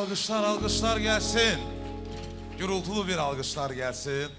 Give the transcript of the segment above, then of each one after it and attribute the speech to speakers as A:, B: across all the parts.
A: Alqışlar, alqışlar gəlsin. Gürultulu bir alqışlar gəlsin.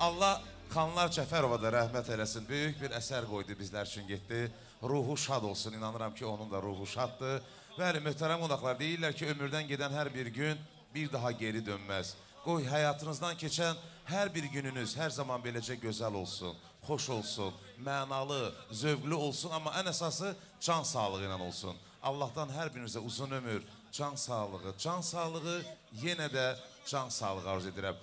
A: Allah Xanlar Cəfərova da rəhmət eləsin. Böyük bir əsər qoydu bizlər üçün getdi. Ruhu şad olsun. İnanıram ki, onun da ruhu şaddır. Bəli, möhtərəm qonaqlar deyirlər ki, ömürdən gedən hər bir gün bir daha geri dönməz. Qoy həyatınızdan keçən hər bir gününüz hər zaman beləcə gözəl olsun, xoş olsun, mənalı, zövqlü olsun, amma ən əsası can sağlığı ilə olsun. Allahdan hər birinizə uzun ömür, can sağlığı, can sağlığı, yenə də can sağlığı arzu edirəm.